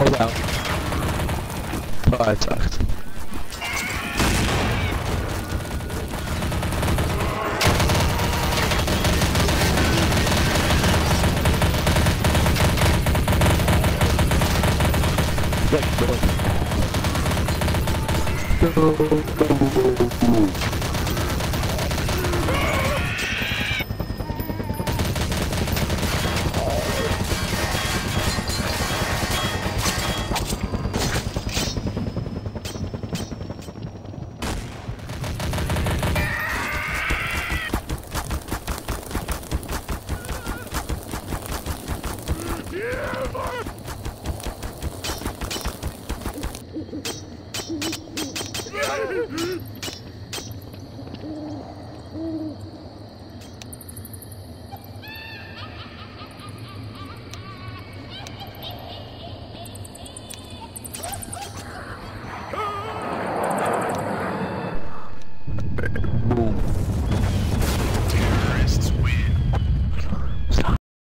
Hold out. Oh, Uiteraard. Back door. Yeah!